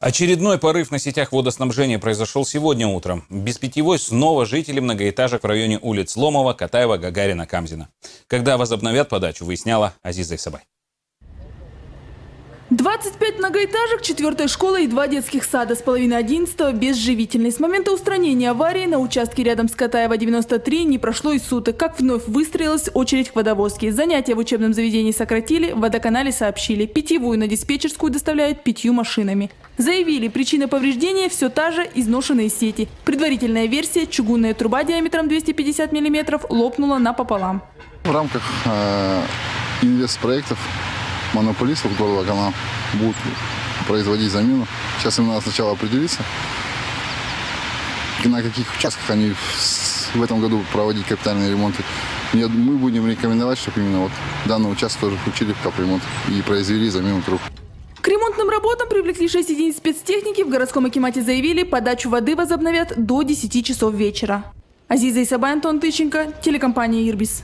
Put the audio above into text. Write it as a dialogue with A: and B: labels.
A: Очередной порыв на сетях водоснабжения произошел сегодня утром. Без питьевой снова жители многоэтажек в районе улиц Ломова, Катаева, Гагарина, Камзина. Когда возобновят подачу, выясняла Азиза Исабай.
B: 25 многоэтажек, четвертая школа и два детских сада с половины 11 безживительной. С момента устранения аварии на участке рядом с Катаева 93 не прошло и суток, как вновь выстроилась очередь к водовозке. Занятия в учебном заведении сократили, в водоканале сообщили. Питьевую на диспетчерскую доставляют пятью машинами. Заявили, причина повреждения все та же – изношенные сети. Предварительная версия – чугунная труба диаметром 250 мм лопнула напополам.
C: В рамках э, инвестпроектов монополистов города она будут производить замену. Сейчас им надо сначала определиться, на каких участках они в этом году проводить капитальные ремонты. Мы будем рекомендовать, чтобы именно вот данный участок тоже включили в капремонт и произвели замену труб.
B: К ремонтным работам привлекли 6 единиц спецтехники. В городском акимате заявили, подачу воды возобновят до 10 часов вечера. Азиза Исабай, Антон Тыщенко, телекомпания «Ирбис».